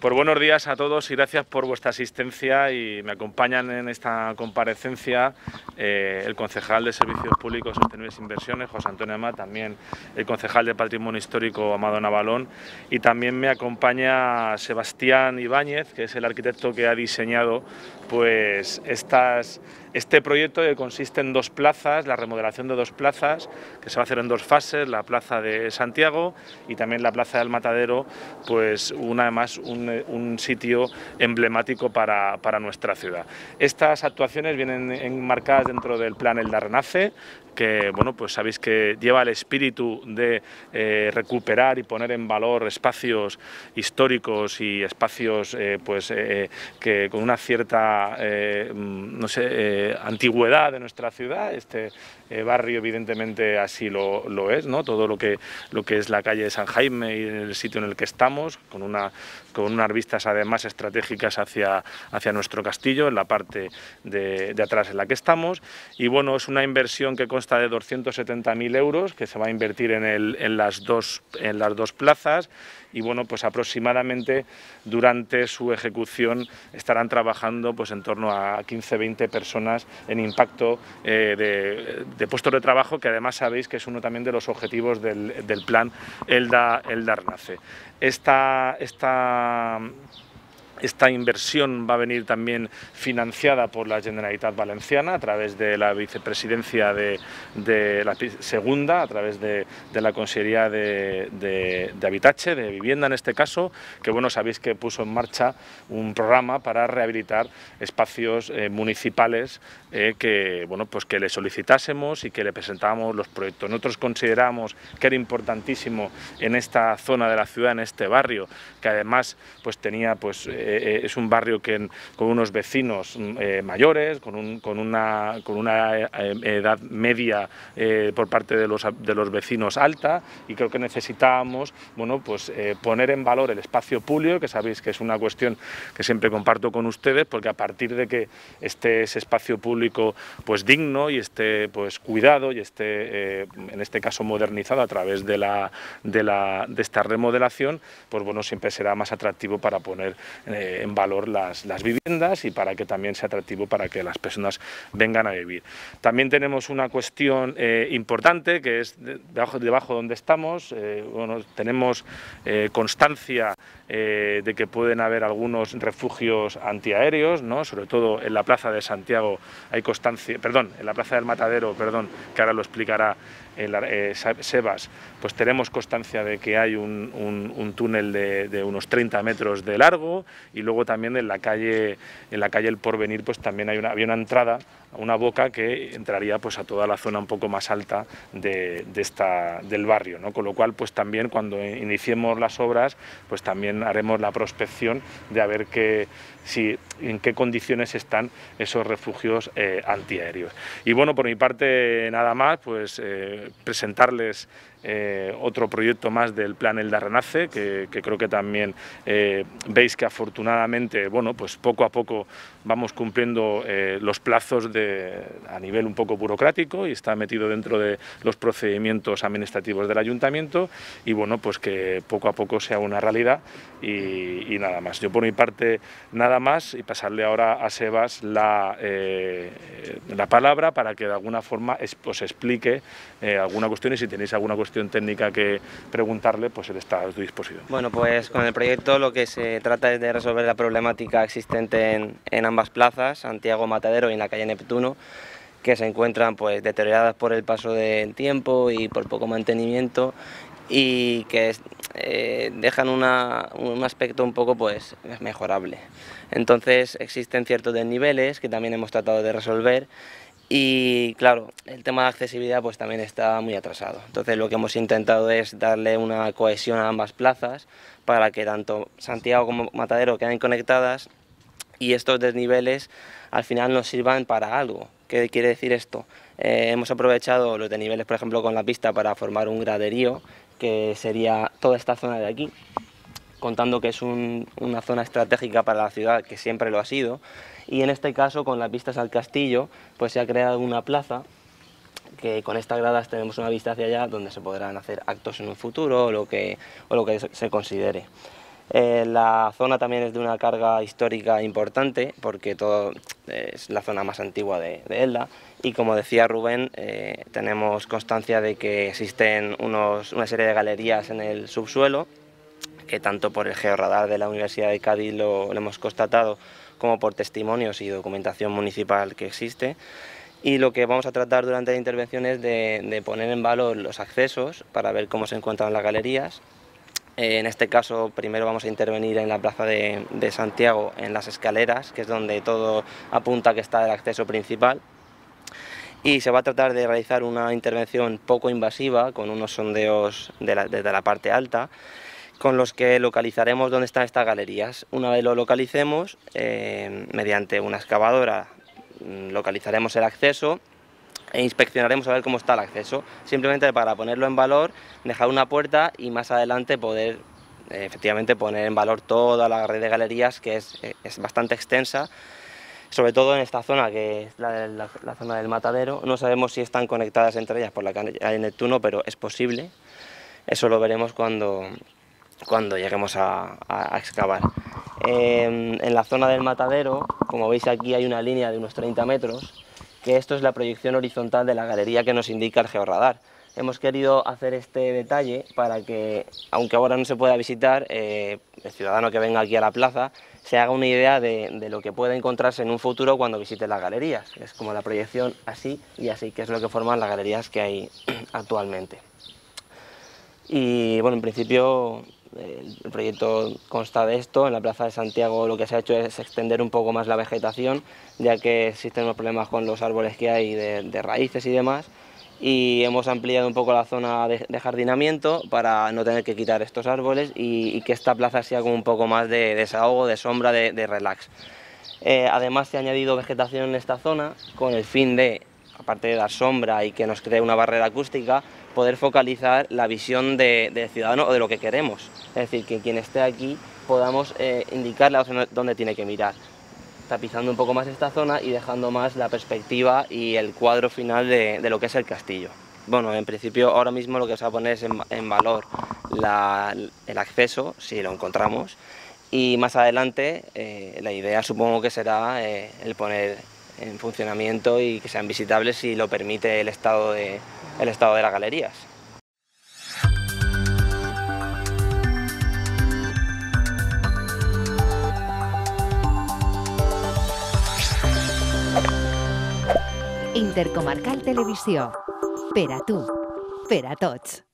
Pues buenos días a todos y gracias por vuestra asistencia y me acompañan en esta comparecencia eh, el concejal de Servicios Públicos Sostenibles e Inversiones, José Antonio Amá, también el concejal de Patrimonio Histórico, Amado Navalón, y también me acompaña Sebastián Ibáñez, que es el arquitecto que ha diseñado pues este proyecto consiste en dos plazas, la remodelación de dos plazas, que se va a hacer en dos fases, la plaza de Santiago y también la plaza del Matadero, pues una más un, sitio emblemático para, nuestra ciudad. Estas actuaciones vienen enmarcadas dentro del plan El Renace, que bueno, pues sabéis que lleva el espíritu de eh, recuperar y poner en valor espacios históricos y espacios eh, pues, eh, que con una cierta no sé, antigüedad de nuestra ciudad. Este barrio evidentemente así lo, es, ¿no? todo lo que, lo que es la calle de San Jaime y el sitio en el que estamos, con, una, con unas vistas además estratégicas hacia, hacia nuestro castillo, en la parte de, de atrás en la que estamos. Y bueno, es una inversión que consta de 270.000 euros que se va a invertir en, el, en, las dos, en las dos plazas y bueno, pues aproximadamente durante su ejecución estarán trabajando pues en torno a 15-20 personas en impacto eh, de, de, puestos de trabajo que además sabéis que es uno también de los objetivos del, del plan Elda, Elda Arnace. Esta, esta esta inversión va a venir también financiada por la Generalitat Valenciana a través de la vicepresidencia de, la segunda, a través de, la Consejería de, de, Habitache, de Vivienda en este caso, que bueno, sabéis que puso en marcha un programa para rehabilitar espacios eh, municipales eh, que, bueno, pues que le solicitásemos y que le presentáramos los proyectos. Nosotros consideramos que era importantísimo en esta zona de la ciudad, en este barrio, que además pues tenía pues eh, eh, es un barrio que con unos vecinos mm, eh, mayores, con, una, con una eh, edad media por parte de los, de los vecinos alta y creo que necesitábamos bueno, pues, poner en valor el espacio público, que sabéis que es una cuestión que siempre comparto con ustedes, porque a partir de que esté ese espacio público pues, digno y esté pues, cuidado y esté, en este caso, modernizado a través de, la, de, la, de esta remodelación, pues bueno, siempre será más atractivo para poner eh, en valor las, viviendas y para que también sea atractivo para que las personas vengan a vivir. También tenemos una cuestión eh, importante que es debajo, debajo donde estamos, eh, tenemos constancia de que pueden haber algunos refugios antiaéreos, ¿no? sobre todo en la plaza de Santiago hay constancia, perdón, en la plaza del Matadero, perdón, que ahora lo explicará Sebas, pues tenemos constancia de que hay un, túnel de, unos 30 metros de largo y luego también en la calle, en la calle El Porvenir pues también hay una, había una entrada, una boca que entraría pues a toda la zona un poco más alta de, esta, del barrio, ¿no? con lo cual pues también cuando iniciemos las obras pues también haremos la prospección de a ver qué, si, en qué condiciones están esos refugios eh, antiaéreos. Y bueno, por mi parte nada más, pues eh, presentarles eh, otro proyecto más del plan Elda Renace, que, creo que también eh, veis que afortunadamente, bueno, pues poco a poco vamos cumpliendo eh, los plazos de, a nivel un poco burocrático y está metido dentro de los procedimientos administrativos del ayuntamiento y bueno, pues que poco a poco sea una realidad y, nada más. Yo por mi parte nada más y pasarle ahora a Sebas la, la palabra para que de alguna forma os explique alguna cuestión y si tenéis alguna cuestión técnica que preguntarle, pues él está a su disposición. Bueno, pues con el proyecto lo que se trata es de resolver la problemática existente en, en ambas plazas, Santiago Matadero y en la calle Neptuno, que se encuentran pues deterioradas por el paso del tiempo y por poco mantenimiento y que eh, dejan un aspecto un poco pues mejorable. Entonces existen ciertos desniveles que también hemos tratado de resolver y claro, el tema de accesibilidad pues también está muy atrasado. Entonces lo que hemos intentado es darle una cohesión a ambas plazas para que tanto Santiago como Matadero queden conectadas y estos desniveles al final nos sirvan para algo. ¿Qué quiere decir esto? Eh, hemos aprovechado los desniveles, por ejemplo, con la pista para formar un graderío, que sería toda esta zona de aquí, contando que es una zona estratégica para la ciudad, que siempre lo ha sido, y en este caso con las vistas al castillo pues se ha creado una plaza que con estas gradas tenemos una vista hacia allá donde se podrán hacer actos en un futuro o lo que, o lo que se considere. Eh, la zona también es de una carga histórica importante porque todo es la zona más antigua de, Elda. Y como decía Rubén eh, tenemos constancia de que existen una serie de galerías en el subsuelo que tanto por el georradar de la Universidad de Cádiz lo, hemos constatado como por testimonios y documentación municipal que existe. Y lo que vamos a tratar durante la intervención es de poner en valor los accesos para ver cómo se encuentran las galerías. eh, en este caso, primero vamos a intervenir en la plaza de, Santiago, en las escaleras, que es donde todo apunta que está el acceso principal. Y se va a tratar de realizar una intervención poco invasiva, con unos sondeos desde la parte alta, con los que localizaremos dónde están estas galerías. Una vez lo localicemos, eh, mediante una excavadora mm, localizaremos el acceso e inspeccionaremos a ver cómo está el acceso, simplemente para ponerlo en valor, dejar una puerta y más adelante poder eh, efectivamente poner en valor toda la red de galerías que es, eh, bastante extensa, sobre todo en esta zona que es la, zona del matadero, no sabemos si están conectadas entre ellas por la calle Neptuno, pero es posible, eso lo veremos cuando, cuando lleguemos a, excavar. en la zona del matadero, como veis aquí hay una línea de unos 30 metros, que esto es la proyección horizontal de la galería que nos indica el georradar. Hemos querido hacer este detalle para que, aunque ahora no se pueda visitar, eh, el ciudadano que venga aquí a la plaza se haga una idea de, lo que puede encontrarse en un futuro cuando visite las galerías. Es como la proyección así y así, que es lo que forman las galerías que hay actualmente. Y bueno, en principio el proyecto consta de esto, en la Plaza de Santiago lo que se ha hecho es extender un poco más la vegetación, ya que existen unos problemas con los árboles que hay de, raíces y demás, y hemos ampliado un poco la zona de, jardinamiento para no tener que quitar estos árboles y, que esta plaza sea como un poco más de desahogo, de sombra, de, relax. Eh, además se ha añadido vegetación en esta zona con el fin de, aparte de dar sombra y que nos cree una barrera acústica, poder focalizar la visión del ciudadano o de lo que queremos. Es decir, que quien esté aquí podamos eh, indicarle dónde tiene que mirar, tapizando un poco más esta zona y dejando más la perspectiva y el cuadro final de, lo que es el castillo. Bueno, en principio ahora mismo lo que se va a poner es en, valor el acceso, si lo encontramos, y más adelante eh, la idea supongo que será eh, el poner en funcionamiento y que sean visitables si lo permite el estado de, el estado de las galerías. Intercomarcal Televisió. Per a